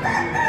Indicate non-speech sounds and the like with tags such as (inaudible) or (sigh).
Bye-bye. (laughs)